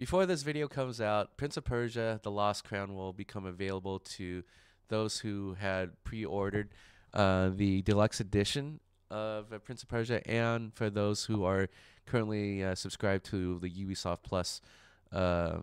before this video comes out, Prince of Persia: The Lost Crown will become available to those who had pre-ordered uh, the deluxe edition of uh, Prince of Persia, and for those who are currently uh, subscribed to the Ubisoft Plus uh,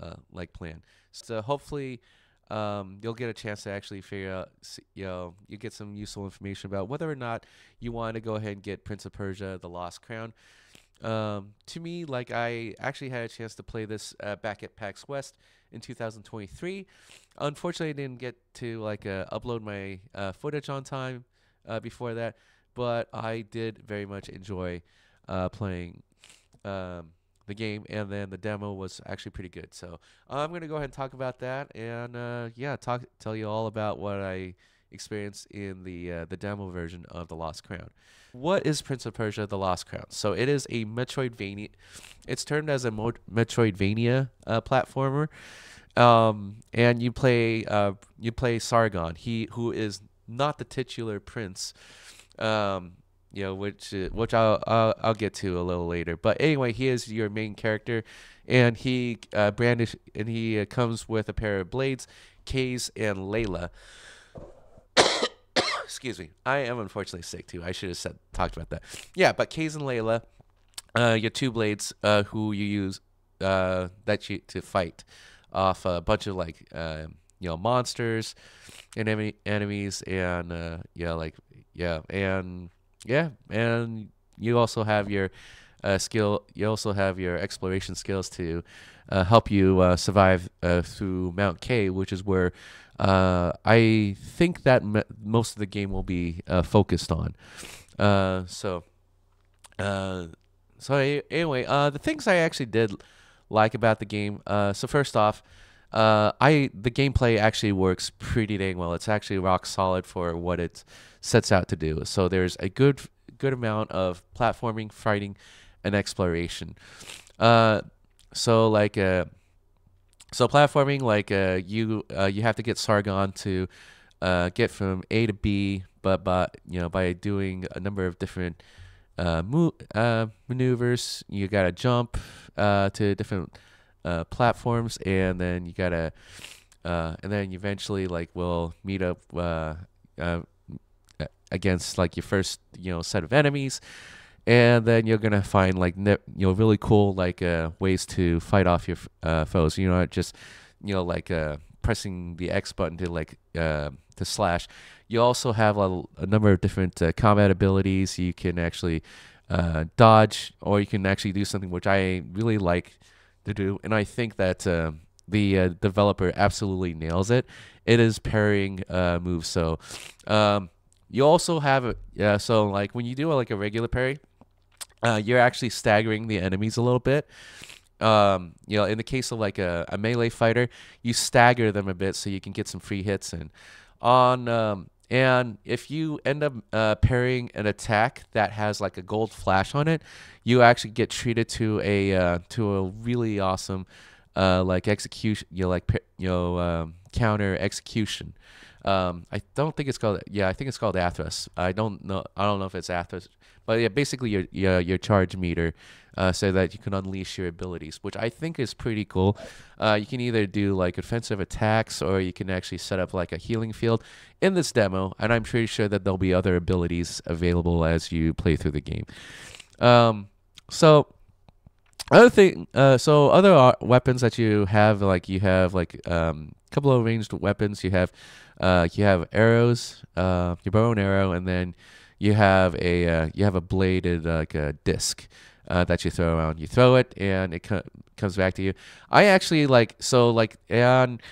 uh, like plan. So hopefully. Um, you'll get a chance to actually figure out, you know, you get some useful information about whether or not you want to go ahead and get Prince of Persia: The Lost Crown. Um, to me, like I actually had a chance to play this uh, back at PAX West in 2023. Unfortunately, I didn't get to like uh, upload my uh, footage on time uh, before that, but I did very much enjoy uh, playing um, the game, and then the demo was actually pretty good. So I'm gonna go ahead and talk about that, and uh, yeah, talk tell you all about what I experienced in the uh, the demo version of the Lost Crown. What is Prince of Persia: The Lost Crown? So it is a Metroidvania. It's termed as a Mo- Metroidvania uh, platformer, um, and you play uh, you play Sargon. He who is not the titular prince. Um, you know, which uh, which I'll, I'll I'll get to a little later. But anyway, he is your main character, and he uh, brandish and he uh, comes with a pair of blades, Qays and Layla. Excuse me, I am unfortunately sick too. I should have said talked about that. Yeah, but Qays and Layla, uh, your two blades, uh, who you use uh, that you to fight off a bunch of like uh, you know monsters and enemy, enemies and uh, yeah like yeah and yeah and you also have your uh, skill you also have your exploration skills to uh, help you uh, survive uh, through Mount Qaf which is where uh, I think that m- most of the game will be uh, focused on uh, so uh, so a- anyway, uh, the things I actually did like about the game. Uh, so first off, uh, I the gameplay actually works pretty dang well. It's actually rock solid for what it sets out to do. So there's a good good amount of platforming, fighting, and exploration. Uh, so like so platforming like uh, you uh, you have to get Sargon to uh, get from A to B, but by you know by doing a number of different uh, mo- uh, maneuvers. You gotta jump uh, to different uh, platforms, and then you gotta, uh, and then eventually like will meet up against like your first you know set of enemies, and then you're gonna find like you know really cool like uh, ways to fight off your uh, foes. You know, just you know like uh, pressing the X button to like uh, to slash. You also have a, a number of different uh, combat abilities. You can actually uh, dodge, or you can actually do something which I really like to do, and I think that the developer absolutely nails it. It is parrying moves. So um, you also have a yeah. So like when you do like a regular parry, uh, you're actually staggering the enemies a little bit. Um, you know, in the case of like a, a melee fighter, you stagger them a bit so you can get some free hits in. On um, and if you end up uh, parrying an attack that has like a gold flash on it, you actually get treated to a uh, to a really awesome uh, like execution, you know, like you know um, counter execution. Um, I don't think it's called. Yeah, I think it's called Athra. I don't know. I don't know if it's Athra, but yeah, basically your your, your charge meter, uh, so that you can unleash your abilities, which I think is pretty cool. Uh, you can either do like offensive attacks, or you can actually set up like a healing field in this demo, and I'm pretty sure that there'll be other abilities available as you play through the game. Um, so other thing uh so other uh, weapons that you have like you have like um a couple of ranged weapons. You have uh you have arrows uh your bow and arrow and then you have a uh, you have a bladed like a disc uh, that you throw around. You throw it and it co- comes back to you. I actually like so like and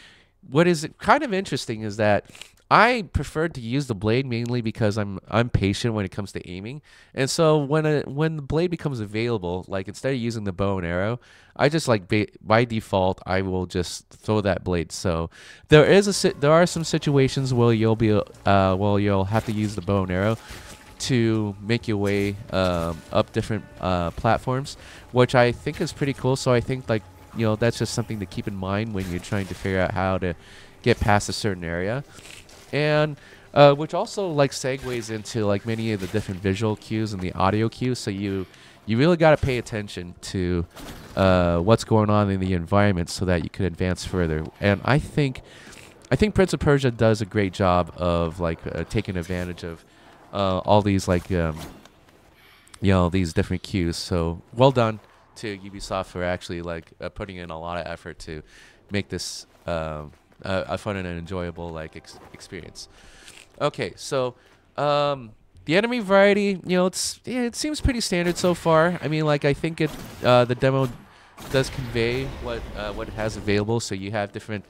what is kind of interesting is that I prefer to use the blade mainly because I'm I'm patient when it comes to aiming, and so when a, when the blade becomes available, like instead of using the bow and arrow, I just like by default I will just throw that blade. So there is a there are some situations where you'll be uh well you'll have to use the bow and arrow to make your way um, up different uh, platforms, which I think is pretty cool. So I think like you know that's just something to keep in mind when you're trying to figure out how to get past a certain area and uh, which also like segues into like many of the different visual cues and the audio cues so you you really got to pay attention to uh, what's going on in the environment so that you can advance further. And I think, I think Prince of Persia does a great job of like uh, taking advantage of uh, all these like, um, you know, these different cues. So well done to Ubisoft for actually like uh, putting in a lot of effort to make this um, a fun and an enjoyable like ex- experience. Okay, so um, the enemy variety, you know, it's yeah, it seems pretty standard so far. I mean, like I think it uh, the demo does convey what uh, what it has available. So you have different,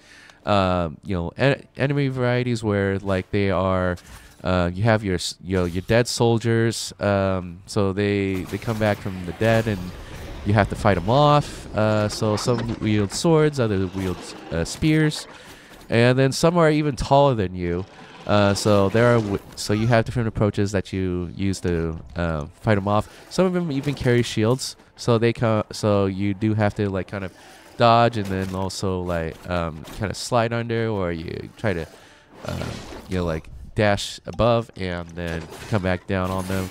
um, you know, en- enemy varieties where like they are. Uh, you have your you know your dead soldiers, um, so they they come back from the dead and you have to fight them off. Uh, so some wield swords, others wield uh, spears, and then some are even taller than you. Uh, so there are so you have different approaches that you use to uh, fight them off. Some of them even carry shields, so they come. So you do have to like kind of dodge and then also like um, kind of slide under, or you try to uh, you know like dash above and then come back down on them,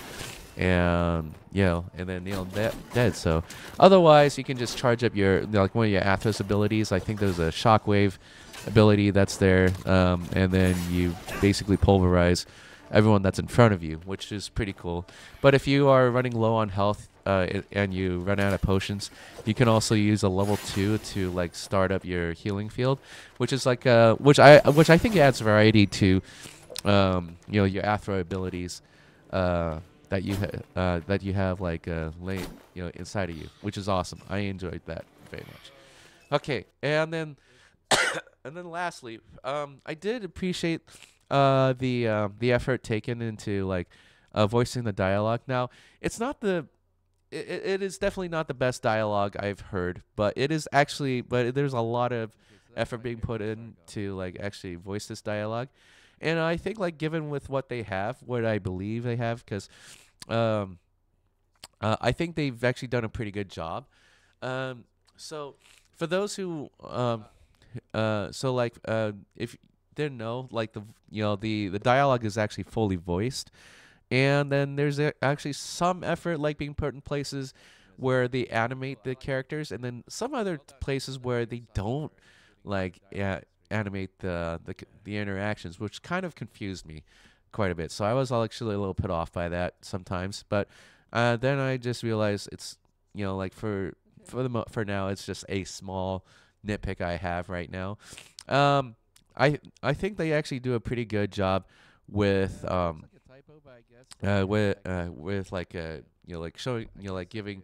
and you know and then you know de- dead. So otherwise you can just charge up your like one of your Athra abilities. I think there's a shockwave ability that's there, um, and then you basically pulverize everyone that's in front of you, which is pretty cool. But if you are running low on health uh, and you run out of potions, you can also use a level two to like start up your healing field, which is like uh, which I which I think adds variety to um, you know your Athra abilities. Uh, that you uh, that you have like uh, you know inside of you, which is awesome. I enjoyed that very much. Okay, and then and then lastly, um, I did appreciate uh, the uh, the effort taken into like uh, voicing the dialogue. Now, it's not the it, it is definitely not the best dialogue I've heard, but it is actually but there's a lot of effort being put in to like actually voice this dialogue. And I think like given with what they have, what I believe they have cuz um uh, I think they've actually done a pretty good job. Um so for those who um uh so like uh if didn't know like the you know the the dialogue is actually fully voiced and then there's a, actually some effort like being put in places where they animate the characters and then some other places where they don't like yeah, animate the, the the interactions which kind of confused me quite a bit. So i was actually a little put off by that sometimes but uh, then i just realized it's you know like for for the mo- for now it's just a small nitpick i have right now. Um i i think they actually do a pretty good job with um uh, with uh, with like uh, you know like showing you know like giving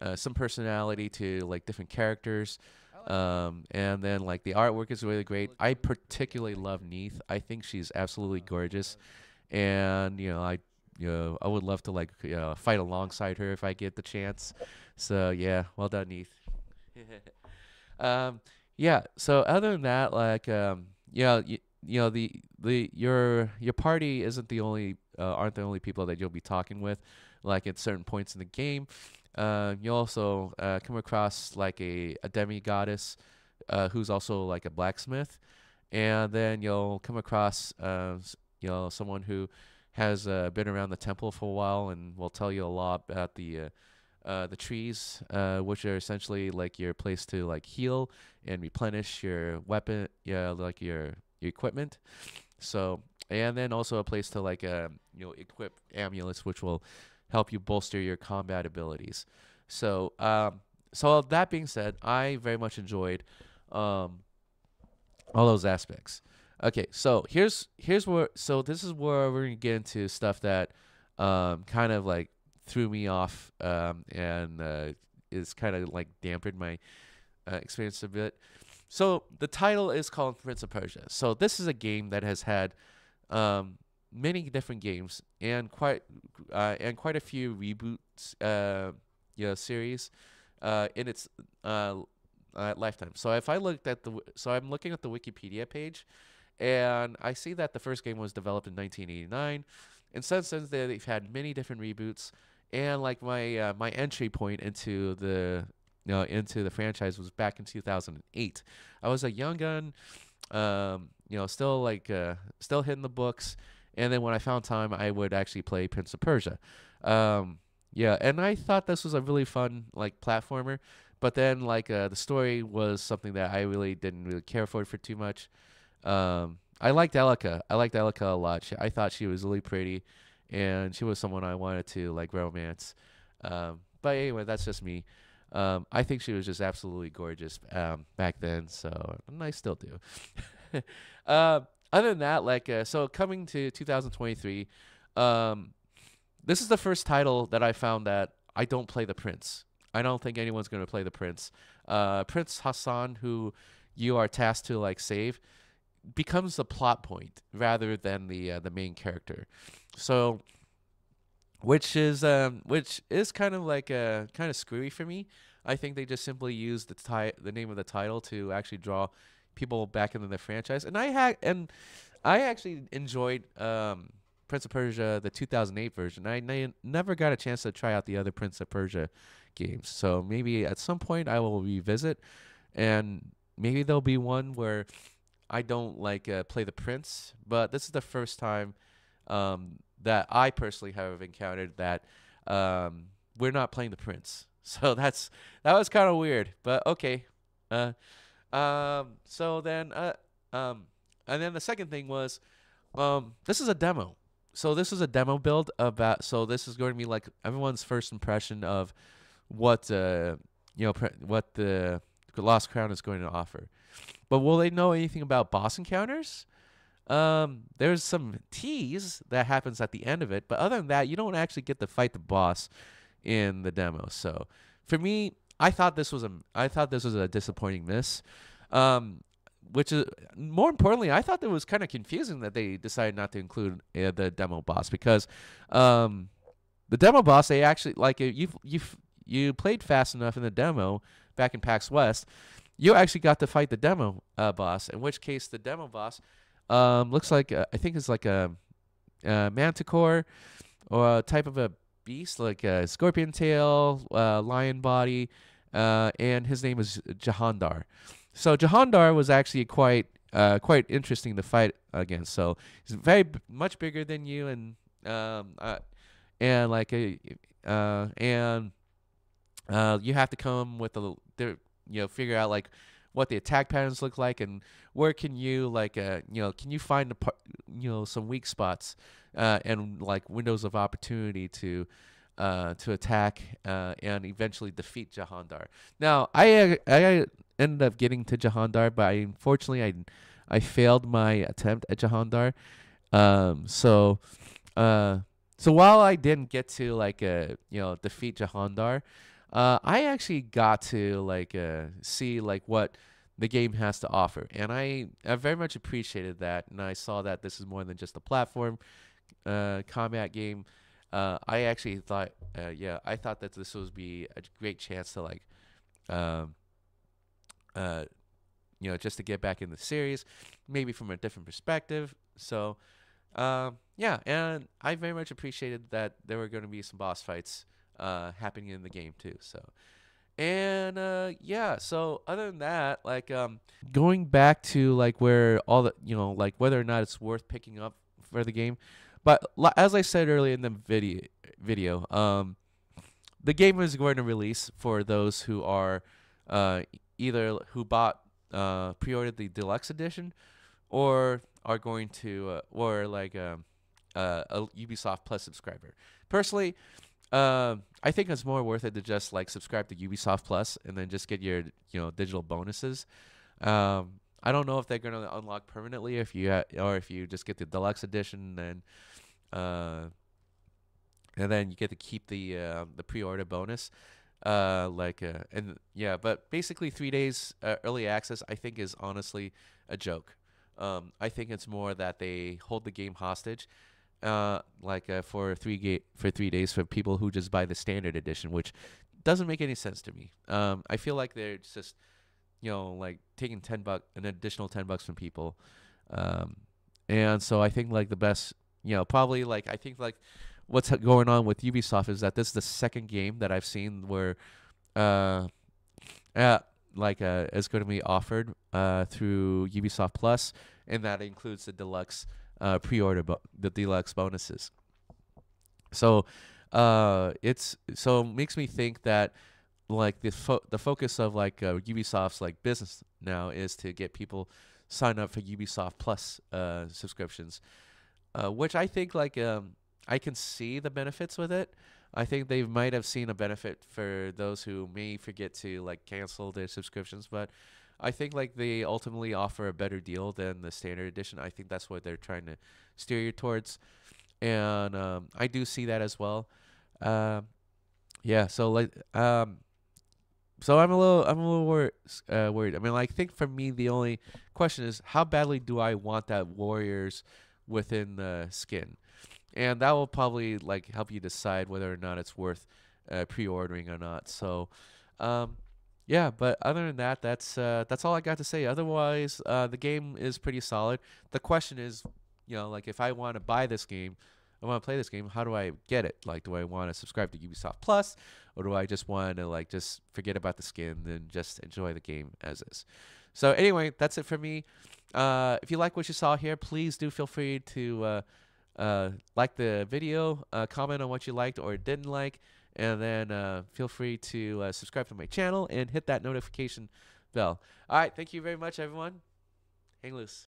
uh, some personality to like different characters. Um, and then like the artwork is really great. I particularly love neith. I think she's absolutely gorgeous. And you know i you know i would love to like you know, fight alongside her if i get the chance. So yeah well done neith um yeah so other than that like um you know you, you know the the your your party isn't the only uh, aren't the only people that you'll be talking with like at certain points in the game. Uh, you also uh, come across like a, a demi goddess uh, who's also like a blacksmith. And then you'll come across uh, you know someone who has uh, been around the temple for a while and will tell you a lot about the uh, uh, the trees, uh, which are essentially like your place to like heal and replenish your weapon, yeah, like your your equipment. So and then also a place to like um, you know equip amulets, which will help you bolster your combat abilities. So um, so that being said, I very much enjoyed um, all those aspects. Okay, so here's here's where so this is where we're gonna get into stuff that um, kind of like threw me off um, and uh, is kind of like dampened my uh, experience a bit. So the title is called Prince of Persia. So this is a game that has had um, many different games and quite uh, and quite a few reboots, uh, you know, series uh, in its uh, uh, lifetime. So if I looked at the so I'm looking at the Wikipedia page, and I see that the first game was developed in 1989, and since then they've had many different reboots. And like my uh, my entry point into the you know, into the franchise was back in 2008. I was a young gun, um, you know, still like uh, still hitting the books. And then when I found time, I would actually play Prince of Persia. Um, yeah, and I thought this was a really fun like platformer, but then like uh, the story was something that I really didn't really care for for too much. Um, I liked Elika. I liked Elika a lot. She, I thought she was really pretty, and she was someone I wanted to like romance. Um, but anyway, that's just me. Um, I think she was just absolutely gorgeous um, back then, so and I still do. uh, other than that, like uh, so coming to 2023, um, this is the first title that I found that I don't play the prince. I don't think anyone's going to play the prince. Uh, prince Ghassan, who you are tasked to like save, becomes the plot point rather than the uh, the main character. So, which is um, which is kind of like uh, kind of screwy for me. I think they just simply use the ti- the name of the title to actually draw people back into the franchise. And I had and I actually enjoyed um, Prince of Persia, the 2008 version. I never got a chance to try out the other Prince of Persia games. So maybe at some point I will revisit, and maybe there'll be one where I don't like uh, play the Prince. But this is the first time um, that I personally have encountered that um, we're not playing the Prince. So that's that was kind of weird, but okay. Uh, um, so then, uh, um, and then the second thing was, um, this is a demo. So this is a demo build about. So this is going to be like everyone's first impression of what uh, you know, what the Lost Crown is going to offer. But will they know anything about boss encounters? Um, there's some tease that happens at the end of it, but other than that, you don't actually get to fight the boss in the demo. So for me, I thought this was a I thought this was a disappointing miss. Um, which is more importantly, I thought it was kind of confusing that they decided not to include uh, the demo boss because um, the demo boss they actually like you you you played fast enough in the demo back in PAX West, you actually got to fight the demo uh, boss. In which case, the demo boss um, looks like uh, I think it's like a, a manticore or a type of a beast, like a scorpion tail, uh, lion body, uh, and his name is Jahandar. So Jahandar was actually quite uh, quite interesting to fight against. So he's very much bigger than you, and um, uh, and like a and you have to come with a you know figure out like what the attack patterns look like and where can you like uh you know can you find the you know some weak spots uh, and like windows of opportunity to uh, to attack uh, and eventually defeat Jahandar. Now I I ended up getting to Jahandar, but I, unfortunately I I failed my attempt at Jahandar. Um, so uh, so while I didn't get to like uh you know defeat Jahandar, uh, I actually got to like uh, see like what the game has to offer, and I I very much appreciated that, and I saw that this is more than just a platform uh, combat game. Uh, I actually thought, uh, yeah, I thought that this would be a great chance to like, um, uh, you know, just to get back in the series, maybe from a different perspective. So, um, yeah, and I very much appreciated that there were going to be some boss fights uh, happening in the game too. So, and uh, yeah. So other than that, like um, going back to like where all the you know like whether or not it's worth picking up for the game, but as I said earlier in the video, video, um, the game is going to release for those who are uh, either who bought uh, pre-ordered the deluxe edition or are going to uh, or like um, uh, a Ubisoft Plus subscriber. Personally, uh, I think it's more worth it to just like subscribe to Ubisoft Plus and then just get your you know digital bonuses. Um, I don't know if they're gonna unlock permanently if you or if you just get the deluxe edition and uh, and then you get to keep the uh, the pre-order bonus. Uh, like uh, and yeah, but basically three days uh, early access I think is honestly a joke. Um, I think it's more that they hold the game hostage uh, like uh, for three ga- for three days for people who just buy the standard edition, which doesn't make any sense to me. Um, I feel like they're just, you know, like taking ten buck an additional ten bucks from people, um, and so I think like the best, you know, probably like I think like what's going on with Ubisoft is that this is the second game that I've seen where, uh, uh like uh, is going to be offered uh through Ubisoft Plus, and that includes the deluxe uh, pre-order bo- the deluxe bonuses. So uh, it's so makes me think that like the fo- the focus of like uh, Ubisoft's like business now is to get people sign up for Ubisoft Plus uh, subscriptions, uh, which I think like um, I can see the benefits with it. I think they might have seen a benefit for those who may forget to like cancel their subscriptions, but I think like they ultimately offer a better deal than the standard edition. I think that's what they're trying to steer you towards, and um, I do see that as well. Um, yeah, so like um, so I'm a little I'm a little wor- uh, worried. I mean, like, I think for me the only question is how badly do I want that Warriors within the skin, and that will probably like help you decide whether or not it's worth uh, pre-ordering or not. So, um, yeah. But other than that, that's uh, that's all I got to say. Otherwise, uh, the game is pretty solid. The question is, you know, like if I want to buy this game. I want to play this game. How do I get it? Like, do I want to subscribe to Ubisoft Plus, or do I just want to like just forget about the skin and just enjoy the game as is? So anyway, that's it for me. Uh, if you like what you saw here, please do feel free to uh, uh, like the video, uh, comment on what you liked or didn't like, and then uh, feel free to uh, subscribe to my channel and hit that notification bell. All right, thank you very much, everyone. Hang loose.